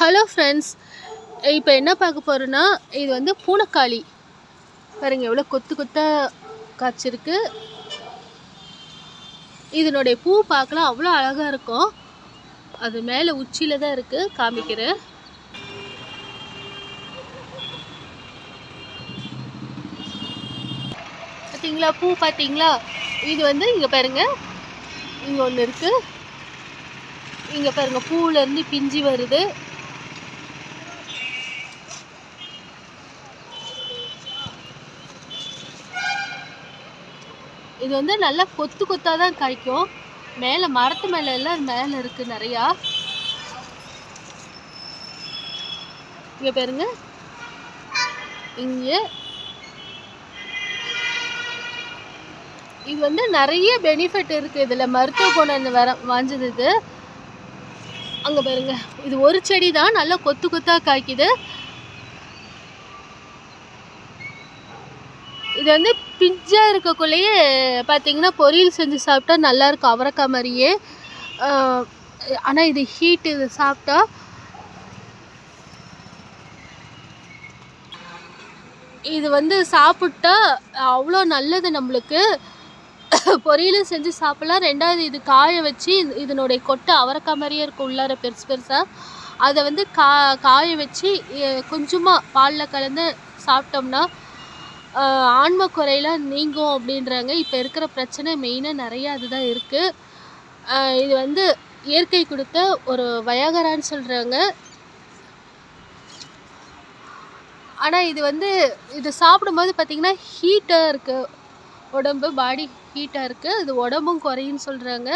Hello friends இப்போ என்ன பார்க்க போகிறோன்னா இது வந்து பூனைக்காளி. பாருங்க எவ்வளோ கொத்து கொத்தாக காய்ச்சிருக்கு. இதனுடைய பூ பார்க்கலாம். அவ்வளோ அழகாக இருக்கும். அது மேலே உச்சியில் தான் இருக்குது காமிக்கிறேன். பார்த்தீங்களா பூ பார்த்தீங்களா இது வந்து இங்கே பாருங்க. இங்கே ஒன்று இருக்குது இங்கே பாருங்கள் பூவிலேருந்து பிஞ்சு வருது. இது வந்து நல்லா கொத்து கொத்தாக தான் காய்க்கும். மேலே மரத்து மேலே எல்லாம் மேலே இருக்குது நிறையா. இங்கே பாருங்க. இங்கே. இது வந்து நிறைய பெனிஃபிட் இருக்குது இதில். மருத்துவ குணம் வர வாஞ்சது இது அங்கே பாருங்க. இது ஒரு செடி தான். நல்லா கொத்து கொத்தாக காய்க்குது. இது வந்து பிஞ்சாக இருக்கக்குள்ளேயே பார்த்தீங்கன்னா பொரியல் செஞ்சு சாப்பிட்டா நல்லாயிருக்கும் அவரைக்காய் மாதிரியே. ஆனால் இது ஹீட் இது சாப்பிட்டா இது வந்து சாப்பிட்டா அவ்வளோ நல்லது நம்மளுக்கு. பொரியலும் செஞ்சு சாப்பிட்லாம். ரெண்டாவது இது காய வச்சு இதனுடைய கொட்டை அவரைக்காய் மாதிரியே இருக்கும் உள்ளார பெருசு பெருசாக அதை வந்து கா காய வச்சு கொஞ்சமாக பாலில் கலந்து சாப்பிட்டோம்னா ஆன்ம குறையெல்லாம் நீங்கும் அப்படின்றாங்க. இப்போ இருக்கிற பிரச்சனை மெயினாக நிறையா அதுதான் இருக்குது இது வந்து இயற்கை கொடுத்த ஒரு வயகரான்னு சொல்கிறாங்க ஆனால் இது வந்து இது சாப்பிடும்போது பார்த்திங்கன்னா ஹீட்டாக இருக்குது உடம்பு பாடி ஹீட்டாக இருக்குது இது உடம்பும் குறையுன்னு சொல்கிறாங்க